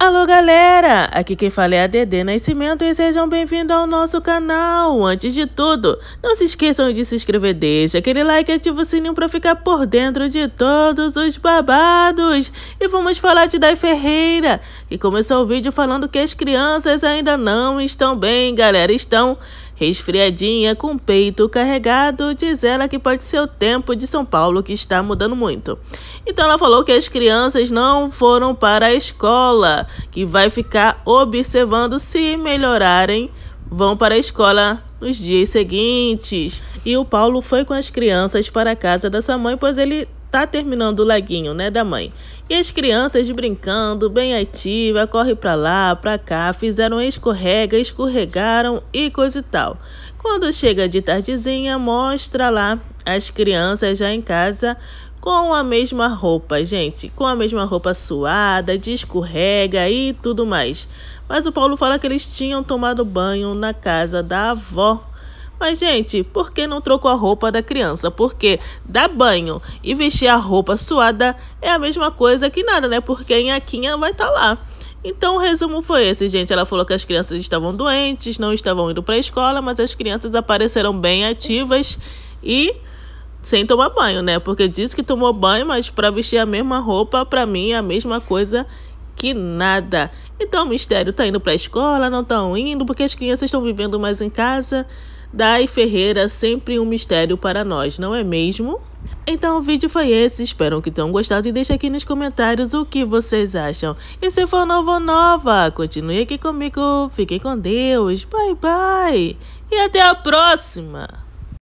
Alô galera, aqui quem fala é a Dedê Nascimento e sejam bem-vindos ao nosso canal. Antes de tudo, não se esqueçam de se inscrever, deixa aquele like e ativa o sininho para ficar por dentro de todos os babados. E vamos falar de Dai Ferreira, que começou o vídeo falando que as crianças ainda não estão bem, galera, estão resfriadinha, com peito carregado, diz ela que pode ser o tempo de São Paulo que está mudando muito. Então ela falou que as crianças não foram para a escola, que vai ficar observando se melhorarem, vão para a escola nos dias seguintes. E o Paulo foi com as crianças para a casa da sua mãe, pois ele tá terminando o laguinho, né, da mãe. E as crianças brincando, bem ativa, corre para lá, para cá, fizeram escorrega, escorregaram e coisa e tal. Quando chega de tardezinha, mostra lá as crianças já em casa com a mesma roupa, gente, com a mesma roupa suada, de escorrega e tudo mais. Mas o Paulo fala que eles tinham tomado banho na casa da avó mas, gente, por que não trocou a roupa da criança? Porque dar banho e vestir a roupa suada é a mesma coisa que nada, né? Porque a Nhaquinha vai estar tá lá. Então, o resumo foi esse, gente. Ela falou que as crianças estavam doentes, não estavam indo para a escola, mas as crianças apareceram bem ativas e sem tomar banho, né? Porque disse que tomou banho, mas para vestir a mesma roupa, para mim é a mesma coisa que nada. Então, o mistério tá indo para a escola, não estão indo, porque as crianças estão vivendo mais em casa. Dai Ferreira sempre um mistério para nós, não é mesmo? Então o vídeo foi esse, espero que tenham gostado e deixe aqui nos comentários o que vocês acham. E se for novo ou nova, continue aqui comigo, fiquem com Deus, bye bye e até a próxima!